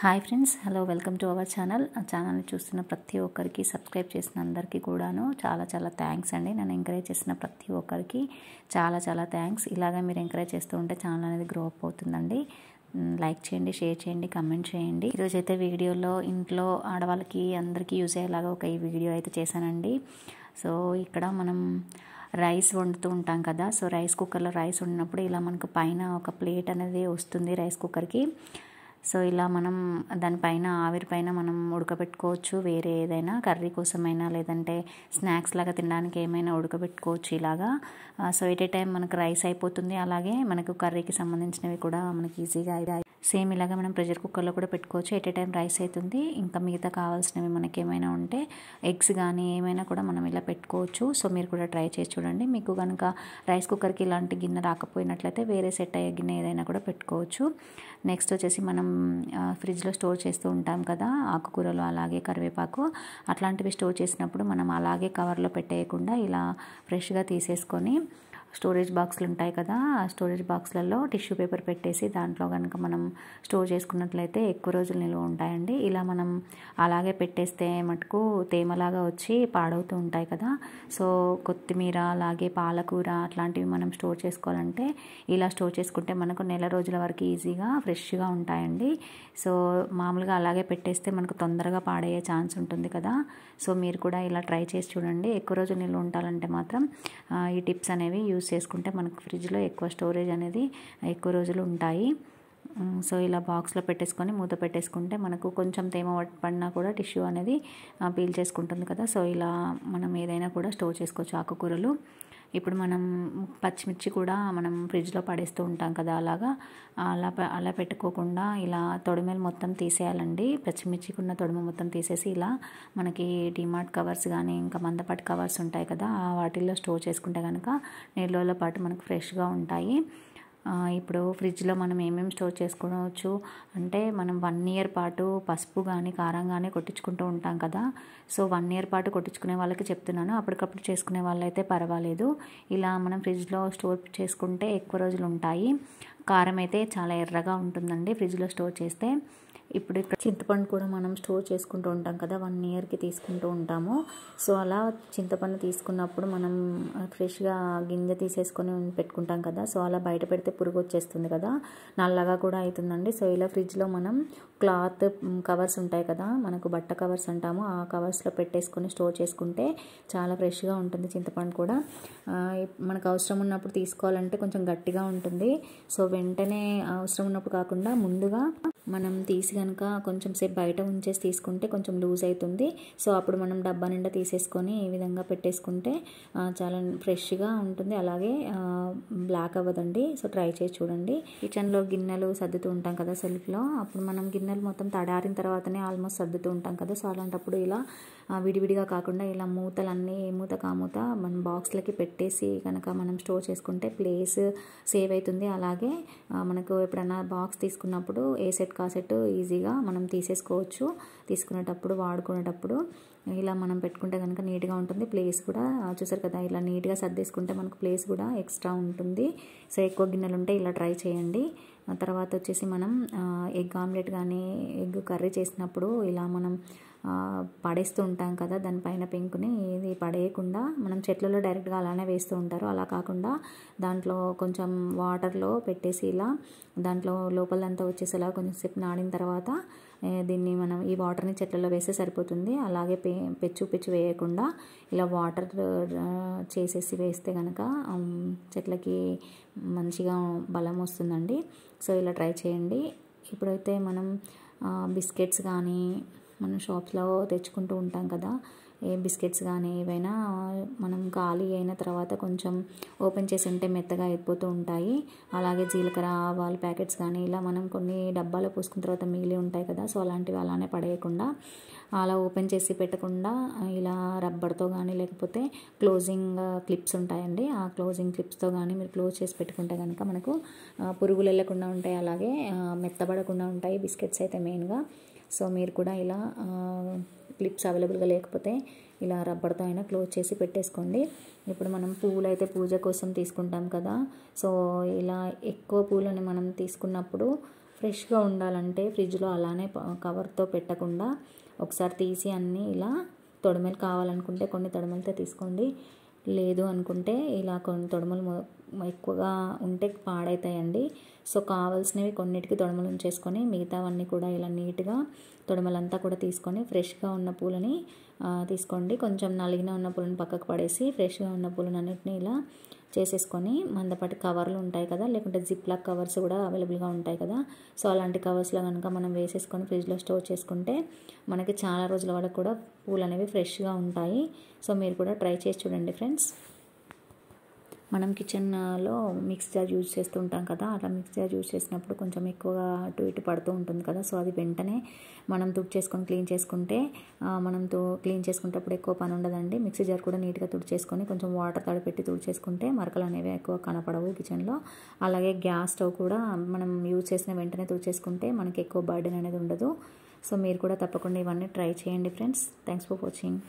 Hi friends hello welcome to our channel. ఆ ఛానల్ని చూస్తున్న ప్రతి ఒక్కరికి సబ్స్క్రైబ్ చేసిన అందరికీ కూడాను చాలా చాలా థ్యాంక్స్ అండి. నన్ను ఎంకరేజ్ చేసిన ప్రతి ఒక్కరికి చాలా చాలా థ్యాంక్స్. ఇలాగే మీరు ఎంకరేజ్ చేస్తూ ఉంటే ఛానల్ అనేది గ్రో అప్ అవుతుందండి. లైక్ చేయండి షేర్ చేయండి కమెంట్ చేయండి. ఈరోజు అయితే వీడియోలో ఇంట్లో ఆడవాళ్ళకి అందరికీ యూజ్ అయ్యేలాగా ఒక ఈ వీడియో అయితే చేశానండి. సో ఇక్కడ మనం రైస్ వండుతూ ఉంటాం కదా. సో రైస్ కుక్కర్లో రైస్ వండినప్పుడు ఇలా మనకు పైన ఒక ప్లేట్ అనేది వస్తుంది రైస్ కుక్కర్కి. సో ఇలా మనం దానిపైన ఆవిరి పైన మనం ఉడకబెట్టుకోవచ్చు. వేరే ఏదైనా కర్రీ కోసమైనా లేదంటే స్నాక్స్ లాగా తినడానికి ఏమైనా ఉడకబెట్టుకోవచ్చు ఇలాగా. సో ఎట్ ఏ టైం మనకు రైస్ అయిపోతుంది అలాగే మనకు కర్రీకి సంబంధించినవి కూడా మనకి ఈజీగా సేమ్ ఇలాగా మనం ప్రెషర్ కుక్కర్లో కూడా పెట్టుకోవచ్చు. ఎట్ ఏ టైం రైస్ అవుతుంది ఇంకా మిగతా కావాల్సినవి మనకి ఏమైనా ఉంటే ఎగ్స్ కానీ ఏమైనా కూడా మనం ఇలా పెట్టుకోవచ్చు. సో మీరు కూడా ట్రై చేసి చూడండి. మీకు కనుక రైస్ కుక్కర్కి ఇలాంటి గిన్నె రాకపోయినట్లయితే వేరే సెట్ అయ్యే గిన్నె ఏదైనా కూడా పెట్టుకోవచ్చు. నెక్స్ట్ వచ్చేసి మనం ఫ్రిడ్జ్లో స్టోర్ చేస్తూ ఉంటాం కదా ఆకుకూరలు అలాగే కరివేపాకు అట్లాంటివి స్టోర్ చేసినప్పుడు మనం అలాగే కవర్లో పెట్టేయకుండా ఇలా ఫ్రెష్గా తీసేసుకొని స్టోరేజ్ బాక్స్లు ఉంటాయి కదా ఆ స్టోరేజ్ బాక్స్లలో టిష్యూ పేపర్ పెట్టేసి దాంట్లో కనుక మనం స్టోర్ చేసుకున్నట్లయితే ఎక్కువ రోజులు నిల్వ ఉంటాయండి. ఇలా మనం అలాగే పెట్టేస్తే మటుకు తేమలాగా వచ్చి పాడవుతూ ఉంటాయి కదా. సో కొత్తిమీర అలాగే పాలకూర అట్లాంటివి మనం స్టోర్ చేసుకోవాలంటే ఇలా స్టోర్ చేసుకుంటే మనకు నెల రోజుల వరకు ఈజీగా ఫ్రెష్గా ఉంటాయండి. సో మామూలుగా అలాగే పెట్టేస్తే మనకు తొందరగా పాడయ్యే ఛాన్స్ ఉంటుంది కదా. సో మీరు కూడా ఇలా ట్రై చేసి చూడండి. ఎక్కువ రోజులు నిల్వ ఉండాలంటే మాత్రం ఈ టిప్స్ అనేవి యూస్ చేసుకుంటే మనకు ఫ్రిడ్జ్లో ఎక్కువ స్టోరేజ్ అనేది ఎక్కువ రోజులు ఉంటాయి. సో ఇలా బాక్స్లో పెట్టేసుకొని మూత పెట్టేసుకుంటే మనకు కొంచెం తేమ పడినా కూడా టిష్యూ అనేది పీల్ చేసుకుంటుంది కదా. సో ఇలా మనం ఏదైనా కూడా స్టోర్ చేసుకోవచ్చు ఆకుకూరలు. ఇప్పుడు మనం పచ్చిమిర్చి కూడా మనం ఫ్రిడ్జ్లో పడేస్తూ ఉంటాం కదా అలాగా. అలా అలా పెట్టుకోకుండా ఇలా తొడిమెలు మొత్తం తీసేయాలండి. పచ్చిమిర్చికి ఉన్న తొడిమ మొత్తం తీసేసి ఇలా మనకి డిమార్ట్ కవర్స్ కానీ ఇంకా మందపాటి కవర్స్ ఉంటాయి కదా వాటిల్లో స్టోర్ చేసుకుంటే కనుక నెల పాటు మనకు ఫ్రెష్గా ఉంటాయి. ఇప్పుడు ఫ్రిడ్జ్లో మనం ఏమేమి స్టోర్ చేసుకోవచ్చు? అంటే మనం వన్ ఇయర్ పాటు పసుపు కానీ కారం కానీ కొట్టించుకుంటూ ఉంటాం కదా. సో వన్ ఇయర్ పాటు కొట్టించుకునే వాళ్ళకి చెప్తున్నాను. అప్పటికప్పుడు చేసుకునే వాళ్ళైతే పర్వాలేదు. ఇలా మనం ఫ్రిడ్జ్లో స్టోర్ చేసుకుంటే ఎక్కువ రోజులు ఉంటాయి. కారం అయితే చాలా ఎర్రగా ఉంటుందండి ఫ్రిడ్జ్లో స్టోర్ చేస్తే. ఇప్పుడు ఇక్కడ చింతపండు కూడా మనం స్టోర్ చేసుకుంటూ ఉంటాం కదా వన్ ఇయర్కి తీసుకుంటూ ఉంటాము. సో అలా చింతపండు తీసుకున్నప్పుడు మనం ఫ్రెష్గా గింజ తీసేసుకొని పెట్టుకుంటాం కదా సో అలా బయట పెడితే పురుగు వచ్చేస్తుంది కదా నల్లగా కూడా అవుతుందండి సో ఇలా ఫ్రిడ్జ్లో మనం క్లాత్ కవర్స్ ఉంటాయి కదా మనకు బట్ట కవర్స్ అంటాము ఆ కవర్స్లో పెట్టేసుకొని స్టోర్ చేసుకుంటే చాలా ఫ్రెష్గా ఉంటుంది చింతపండు కూడా. మనకు అవసరం ఉన్నప్పుడు తీసుకోవాలంటే కొంచెం గట్టిగా ఉంటుంది. సో వెంటనే అవసరం ఉన్నప్పుడు కాకుండా ముందుగా మనం తీసి కనుక కొంచెం సేపు బయట ఉంచేసి తీసుకుంటే కొంచెం లూజ్ అవుతుంది సో అప్పుడు మనం డబ్బా నిండా తీసేసుకొని ఈ విధంగా పెట్టేసుకుంటే చాలా ఫ్రెష్గా ఉంటుంది. అలాగే బ్లాక్ అవ్వదండి. సో ట్రై చేసి చూడండి. కిచెన్లో గిన్నెలు సర్దుతూ ఉంటాం కదా సెల్ఫ్లో. అప్పుడు మనం గిన్నెలు మొత్తం తడారిన తర్వాతనే ఆల్మోస్ట్ సర్దుతూ ఉంటాం కదా. సో అలాంటప్పుడు ఇలా విడివిడిగా కాకుండా ఇలా మూతలన్నీ మూత కామూత మనం బాక్స్లకి పెట్టేసి కనుక మనం స్టోర్ చేసుకుంటే ప్లేస్ సేవ్ అవుతుంది. అలాగే మనకు ఎప్పుడైనా బాక్స్ తీసుకున్నప్పుడు ఏ సెట్ కాసెట్ ఈజీగా మనం తీసేసుకోవచ్చు. తీసుకునేటప్పుడు వాడుకునేటప్పుడు ఇలా మనం పెట్టుకుంటే కనుక నీట్గా ఉంటుంది. ప్లేస్ కూడా చూసారు కదా ఇలా నీట్గా సర్దేసుకుంటే మనకు ప్లేస్ కూడా ఎక్స్ట్రా ఉంటుంది. సో ఎక్కువ గిన్నెలు ఉంటే ఇలా ట్రై చేయండి. తర్వాత వచ్చేసి మనం ఎగ్ ఆమ్లెట్ కానీ ఎగ్ కర్రీ చేసినప్పుడు ఇలా మనం పడేస్తూ ఉంటాం కదా దానిపైన పెంకుని ఇది పడేయకుండా మనం చెట్లలో డైరెక్ట్గా అలానే వేస్తూ ఉంటారు. అలా కాకుండా దాంట్లో కొంచెం వాటర్లో పెట్టేసి ఇలా దాంట్లో లోపలంతా వచ్చేసేలా కొంచెంసేపు నాడిన తర్వాత దీన్ని మనం ఈ వాటర్ని చెట్లలో వేస్తే సరిపోతుంది. అలాగే పె పెచ్చు పెచ్చు వేయకుండా ఇలా వాటర్ చేసేసి వేస్తే కనుక చెట్లకి మంచిగా బలం వస్తుందండి. సో ఇలా ట్రై చేయండి. ఇప్పుడైతే మనం బిస్కెట్స్ కానీ మనం షాప్స్లో తెచ్చుకుంటూ ఉంటాం కదా. ఏ బిస్కెట్స్ కానీ ఏవైనా మనం ఖాళీ అయిన తర్వాత కొంచెం ఓపెన్ చేసి ఉంటే మెత్తగా అయిపోతూ ఉంటాయి. అలాగే జీలకర్ర ఆవాలు ప్యాకెట్స్ కానీ ఇలా మనం కొన్ని డబ్బాలో పోసుకున్న తర్వాత మిగిలి ఉంటాయి కదా. సో అలాంటివి అలానే పడేయకుండా అలా ఓపెన్ చేసి పెట్టకుండా ఇలా రబ్బర్తో కానీ లేకపోతే క్లోజింగ్ క్లిప్స్ ఉంటాయండి. ఆ క్లోజింగ్ క్లిప్స్తో కానీ మీరు క్లోజ్ చేసి పెట్టుకుంటే కనుక మనకు పురుగులు వెళ్ళకుండా ఉంటాయి. అలాగే మెత్తబడకుండా ఉంటాయి బిస్కెట్స్ అయితే మెయిన్గా. సో మీరు కూడా ఇలా క్లిప్స్ అవైలబుల్గా లేకపోతే ఇలా రబ్బర్తో అయినా క్లోజ్ చేసి పెట్టేసుకోండి. ఇప్పుడు మనం పువ్వులు అయితే పూజ కోసం తీసుకుంటాం కదా సో ఇలా ఎక్కువ పూలని మనం తీసుకున్నప్పుడు ఫ్రెష్గా ఉండాలంటే ఫ్రిడ్జ్లో అలానే కవర్తో పెట్టకుండా ఒకసారి తీసి అన్నీ ఇలా తొడమలు కావాలనుకుంటే కొన్ని తొడమలతో తీసుకోండి. లేదు అనుకుంటే ఇలా కొన్ని తొడమలు ఎక్కువగా ఉంటే పాడవుతాయండి సో కావాల్సినవి కొన్నిటికి తొడమలు ఉంచేసుకొని మిగతావన్నీ కూడా ఇలా నీట్గా తొడమలంతా కూడా తీసుకొని ఫ్రెష్గా ఉన్న పూలని తీసుకోండి. కొంచెం నలిగిన ఉన్న పూలను పక్కకు పడేసి ఫ్రెష్గా ఉన్న పూలను అన్నిటిని ఇలా చేసేసుకొని మందపాటి కవర్లు ఉంటాయి కదా లేకుంటే జిప్ లాక్ కవర్స్ కూడా అవైలబుల్గా ఉంటాయి కదా. సో అలాంటి కవర్స్లో కనుక మనం వేసేసుకొని ఫ్రిడ్జ్లో స్టోర్ చేసుకుంటే మనకి చాలా రోజుల వరకు కూడా పూలు అనేవి ఫ్రెష్గా ఉంటాయి. సో మీరు కూడా ట్రై చేసి చూడండి ఫ్రెండ్స్. మనం కిచెన్లో మిక్స్ జార్ యూజ్ చేస్తూ ఉంటాం కదా అట్లా మిక్స్ జార్ యూజ్ చేసినప్పుడు కొంచెం ఎక్కువగా అటు ఇటు పడుతూ ఉంటుంది కదా. సో అది వెంటనే మనం తుడిచేసుకొని క్లీన్ చేసుకుంటే మనం తో క్లీన్ చేసుకునేటప్పుడు ఎక్కువ పని ఉండదండి. మిక్సీ జార్ కూడా నీట్గా తుడిచేసుకొని కొంచెం వాటర్ తడిపెట్టి తుడిచేసుకుంటే మరకలు అనేవి ఎక్కువ కనపడవు కిచెన్లో అలాగే గ్యాస్ స్టవ్ కూడా మనం యూజ్ చేసిన వెంటనే తుడిచేసుకుంటే మనకి ఎక్కువ బర్డెన్ అనేది ఉండదు. సో మీరు కూడా తప్పకుండా ఇవన్నీ ట్రై చేయండి ఫ్రెండ్స్ థ్యాంక్స్ ఫర్ వాచింగ్